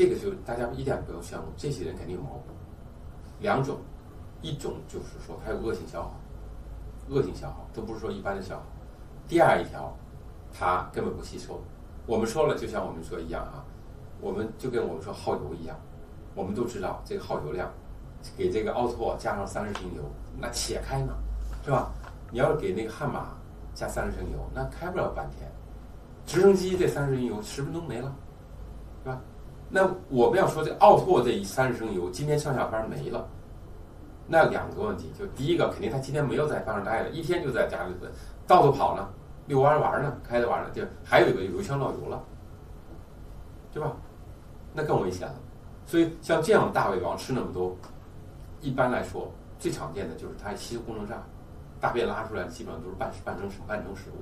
这个就大家一点不用羡慕，这些人肯定有毛病。两种，一种就是说他有恶性消耗，恶性消耗都不是说一般的消耗。第二一条，他根本不吸收。我们说了，就像我们说一样啊，我们就跟我们说耗油一样，我们都知道这个耗油量，给这个奥拓加上三十升油，那且开呢，是吧？你要是给那个悍马加三十升油，那开不了半天。直升机这三十升油十分钟没了，是吧？那我们要说这奥拓这三十升油今天上下班没了，那两个问题，就第一个肯定他今天没有在班上待了，一天就在家里到处跑呢，遛弯玩呢，开着玩呢，就还有一个油箱漏油了，对吧？那更危险了。所以像这样大胃王吃那么多，一般来说最常见的就是他吸收功能差，大便拉出来基本上都是半半成半成食物。